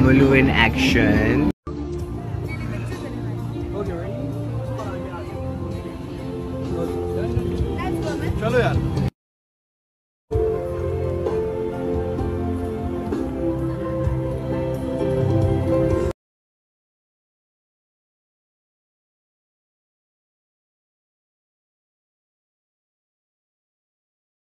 Amalu in action.